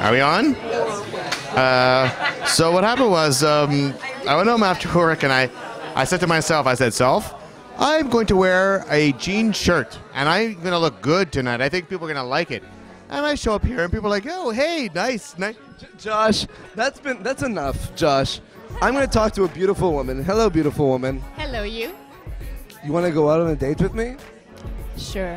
Are we on? Uh, so what happened was um, I went home after work and I, I said to myself, I said, self, I'm going to wear a jean shirt and I'm going to look good tonight. I think people are going to like it. And I show up here and people are like, oh, hey, nice, nice. J- Josh, that's been that's enough, Josh. I'm gonna talk to a beautiful woman. Hello, beautiful woman. Hello, you. You want to go out on a date with me? Sure.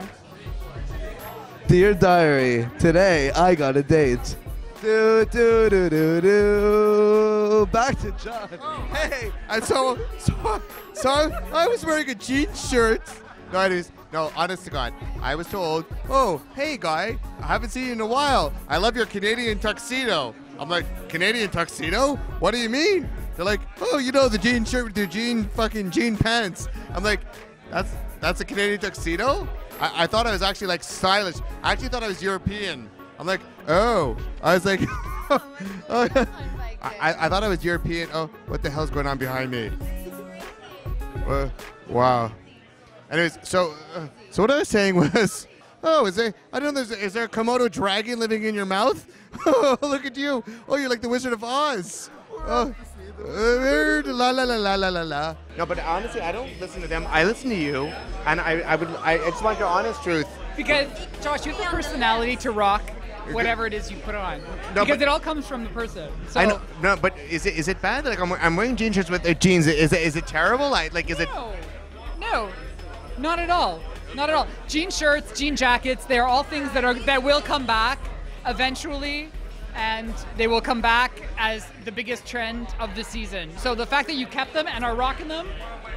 Dear diary, today I got a date. Do do do do do. Back to Josh. Hey, and so, so, so I was wearing a jean shirt. No, anyways, no, honest to God, I was told, oh, hey, guy, I haven't seen you in a while. I love your Canadian tuxedo. I'm like, Canadian tuxedo? What do you mean? They're like, oh, you know, the jean shirt with the jean fucking jean pants. I'm like, that's that's a Canadian tuxedo? I, I thought I was actually like stylish. I actually thought I was European. I'm like, oh, I was like, oh, I, I thought I was European. Oh, what the hell's going on behind me? Uh, wow. Anyways, so uh, so what I was saying was, oh, is there? I don't know. Is there a Komodo dragon living in your mouth? Oh, look at you. Oh, you're like the Wizard of Oz. Oh. uh, La la la la la la la. No, but honestly, I don't listen to them. I listen to you, and I, I would, I, I just want your honest truth. Because Josh, you have the personality to rock whatever it is you put on. No, because it all comes from the person. So I know, no, but is it is it bad? Like I'm, I'm wearing jean shirts with uh, jeans. Is it is it terrible? Like like is it? No, no, not at all. Not at all. Jean shirts, jean jackets, they are all things that are that will come back eventually and they will come back as the biggest trend of the season. So the fact that you kept them and are rocking them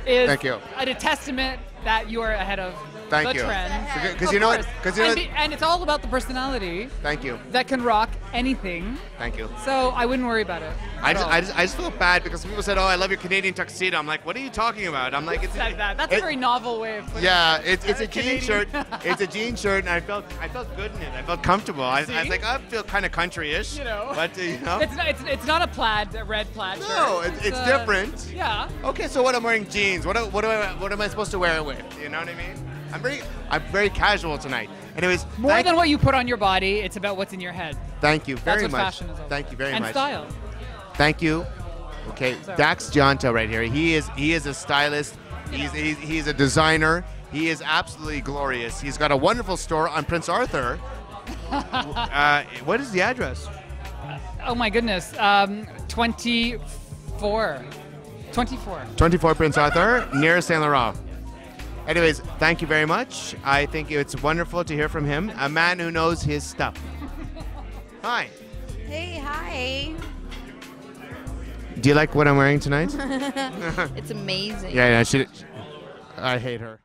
is Thank you. a testament that you are ahead of Thank the you. trend. Because you know what? course. Because you know. and, be- and it's all about the personality Thank you. that can rock anything. Thank you. So I wouldn't worry about it. I just. I just I just felt bad because people said, "Oh, I love your Canadian tuxedo." I'm like, "What are you talking about?" I'm like, "It's said that. That's it- a very novel way of putting Yeah, it. it's, it's a jean shirt. It's a jean shirt, and I felt I felt good in it. I felt comfortable. I, I was like, I feel kind of country-ish. You know. but uh, you know. It's not, it's, it's not a plaid, a red plaid shirt. no, it's, it's uh, different. Yeah. Okay, so what? I'm wearing jeans. What? What do I? What am I supposed to wear with? You know what I mean? I'm very I'm very casual tonight. Anyways, More than what you put on your body, it's about what's in your head. thank you very That's what much. fashion is all Thank you very and much. style. Thank you. Okay, Sorry. Dax Giunta right here. He is he is a stylist. He's, he's he's a designer. He is absolutely glorious. He's got a wonderful store on Prince Arthur. uh, what is the address? Oh my goodness. Um, 24. 24. 24 Prince Arthur, near Saint Laurent. Anyways, thank you very much. I think it's wonderful to hear from him, a man who knows his stuff. Hi. Hey, hi. Do you like what I'm wearing tonight? it's amazing. yeah, yeah. She, I hate her.